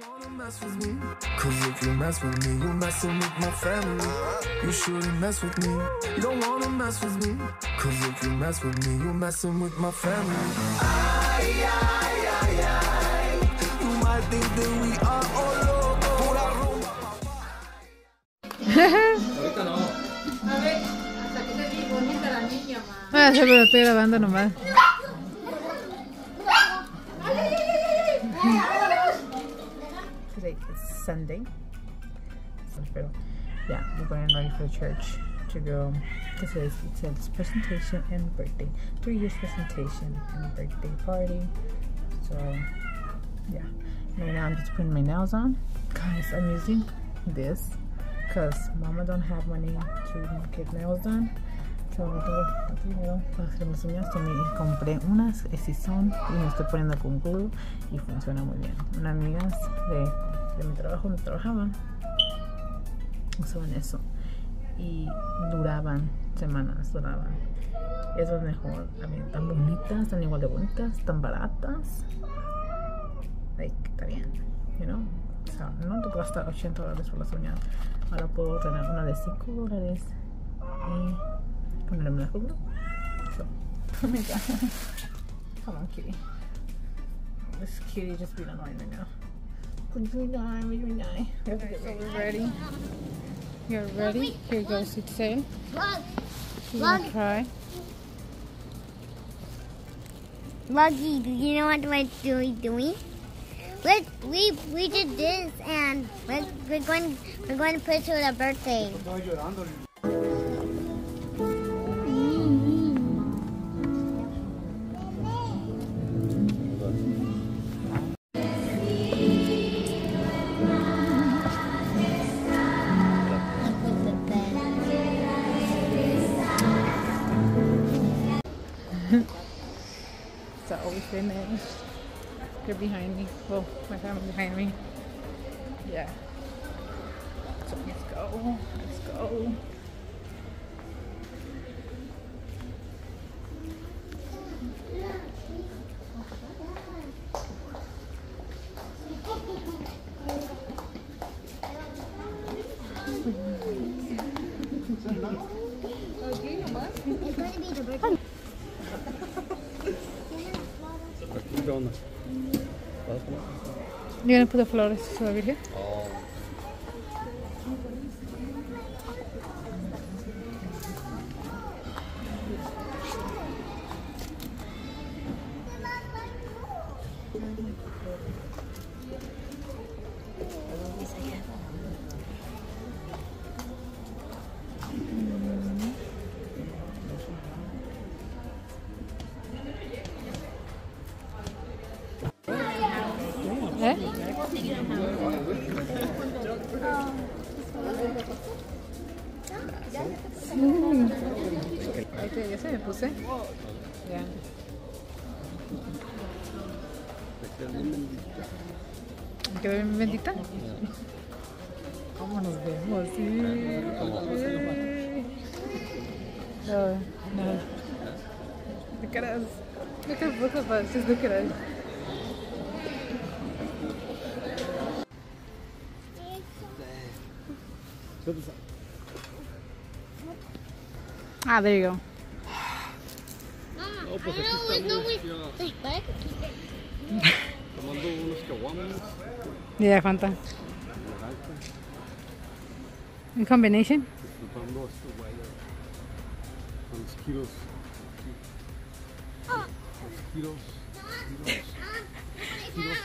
wanna mess with me. Cause if you mess with me, you're messing with my family. You shouldn't mess with me. You don't wanna mess with me. Cause if you mess with me, you're messing with my family. Ay, ay, ay, ay. You might think that we are all loco. Pura rumba. Ahorita no. A ver, hasta que se ve bonita la niña, ma. Ah, sí, pero estoy grabando nomás. Sunday. Yeah, we're going ready for church to go because it's, it's a presentation and birthday. Three years presentation and birthday party. So, yeah. Right now I'm just putting my nails on. Guys, I'm using this because mama don't have money to get nails done. So, hacer mis uñas. Me compré unas Sison y me estoy poniendo con glue y funciona muy bien. Una amiga de, de mi trabajo donde trabajaban usaban eso y duraban semanas, duraban. Eso es mejor. Mean, tan bonitas, tan igual de bonitas, tan baratas. Like, está bien, you know. O sea, no tengo que gastar 80 dólares por las uñas. Ahora puedo tener una de 5 dólares y ponerme la rubro. So, oh my god. Come on, kitty. This kitty just being annoying right now. Please me die, please me die. We have to get ready. You're ready? Here goes Itzel. Vlog, You wanna try? Luggy, do you know what we're doing? doing? We're, we we did this, and we're, we're going we're going to put it to the birthday. So we finished. You're behind me. Well, my family behind me. Yeah. So let's go. Let's go. onda. ¿Vas a poner? Yo no puedo flores, ¿sabes, Oh. Ahí te- ya se me puse. Ya. ¿Me quedó bien bendita? ¿Cómo nos vemos? Sí. No, no. Look at us. Look at both of us. Just look at us. Ah, there you go. No, pues aquí No, it's no, estamos we- ya Wait, what? Tomando unos caguamas. Yeah, Fanta. naranja, In combination? disfrutando este guaya. Con los kilos. Los kilos. kilos.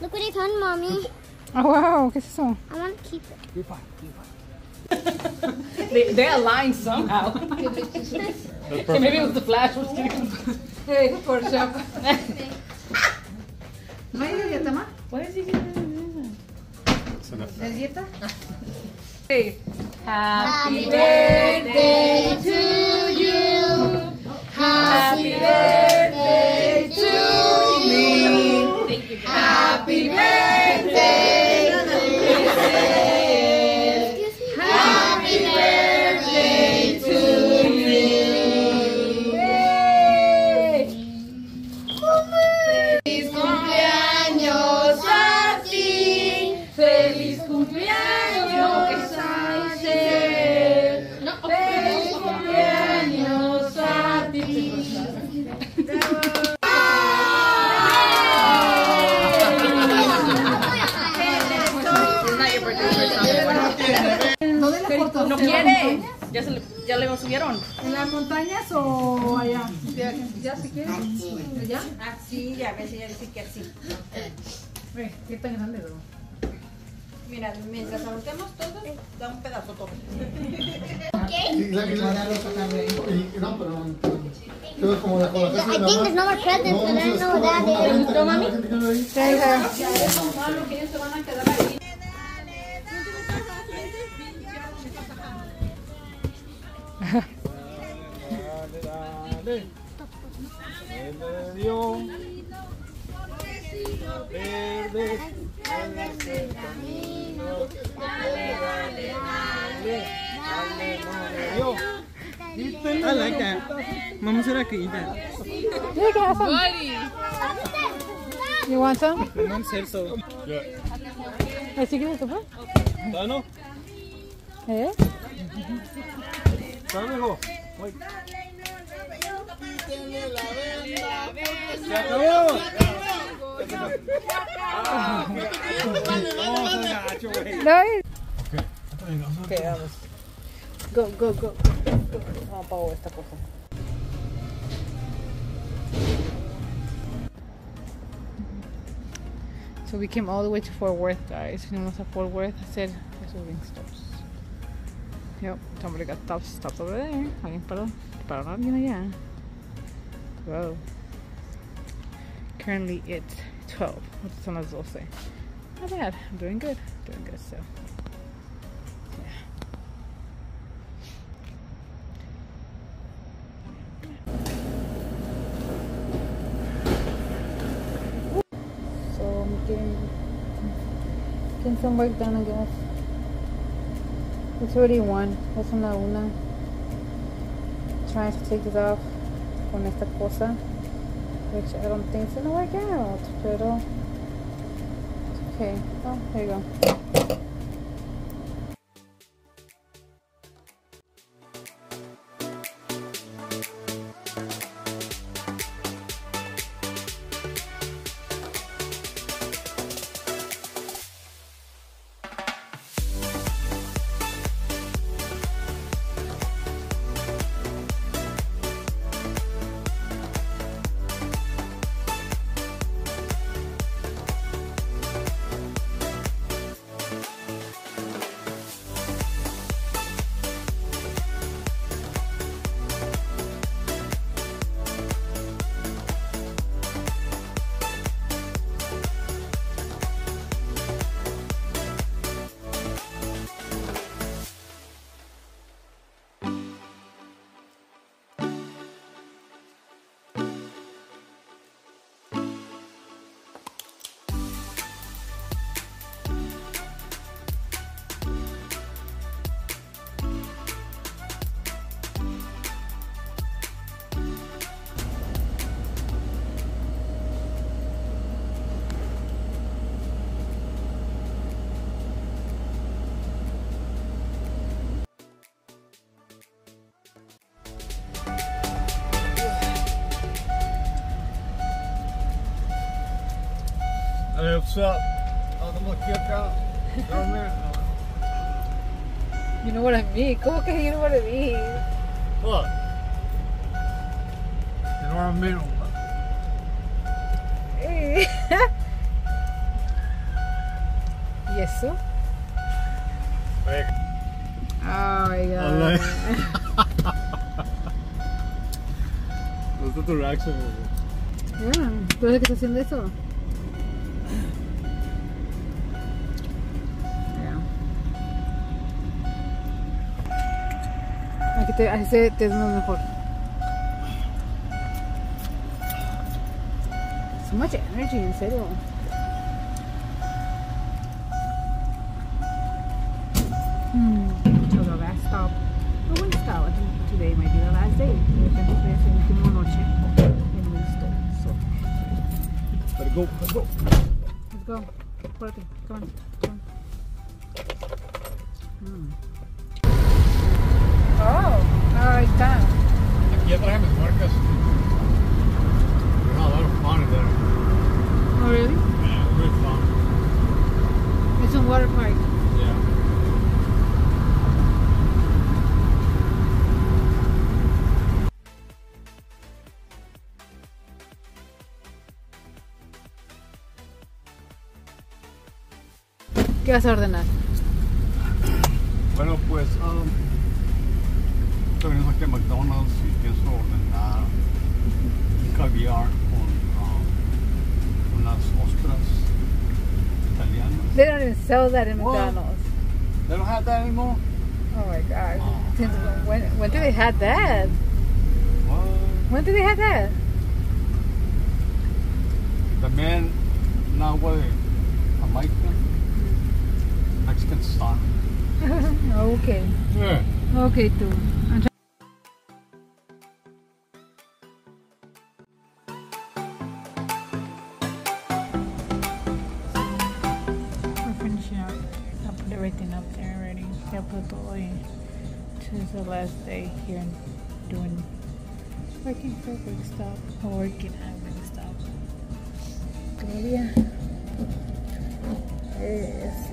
Look what I found, mommy. Oh, wow. ¿Qué es eso? I want to keep it. Give five, give five. They, they're aligned somehow. Maybe it was the flash. hey, poor chef. ¿No hay dieta más? What is he doing? It's enough. ¿Es? Hey. Happy birthday to you. Happy birthday las montañas o allá? Ya, ya si quieres. ¿Allá? Así, a veces ella dice que así. Ve, ¿Qué tan grande, bro? Mira, mientras ahorquemos todo, da un pedazo todo. No, pero como la I think there's no more presents, No, but I no, don't know no, that. no, is. no, no, la gente que anda ahí. Ya es lo malo que ellos se van a quedar ahí. Dale, dale. Verde dio. Verde. I like that. Mama said I could eat that. You can have some. You want some? My mom said so. Yeah. ¿Así quieres tu pan? Dano, ¿Eh? dame hijo. Se acabó. No. Okay, vamos. Go, go, go. No apago esta. So we came all the way to Fort Worth, guys. Vinimos a Fort Worth a hacer esos Wingstops. Yep, somebody got stopped, stopped over there. Alguien paró. Paró alguien allá. Wow. Currently it's 12. Son las 12. Not bad. I'm doing good. Doing good, so. Yeah. So I'm getting, getting some work done, I guess. It's already one. Es una una. Trying to take this off con esta cosa, which I don't think is gonna work out, it's okay. Oh, there you go. What's up? Estamos aquí acá. You know what I mean? ¿Cómo que you know what I mean? Look. You know what I mean? ¿Y eso? Oh my god. Me gusta tu reaction, güey. Yeah. ¿Tú eres el que está haciendo eso? Yeah. Aquí te, así se- te es más mejor. So much energy, en serio. Hmm. So the last stop. The Wingstop. I think today might be the last day. De repente voy a hacer última noche en Wingstop. So Let it go, let it go. Let's go. Apúrate. Come on. Come on. Mm. Oh, ahí está. Aquí ya mis marcas. We're a lot of fun in there. Oh, really? Yeah, really fun. It's a water park. ¿Qué vas a ordenar? Bueno, pues um, aquí a McDonald's y pienso ordenar un caviar con um, unas ostras italianas. They don't even sell that in What? McDonald's. They don't have that anymore? Oh my god. Oh. Since when, when did they have that? What? When did they have that? The También un agua de Jamaica. Mexican style. okay. Yeah. Okay, too. finishing. I put everything up there already. I put the oil in. Today's the last day here doing working for Big Stop. Working at Big Stop. Gloria. Yes.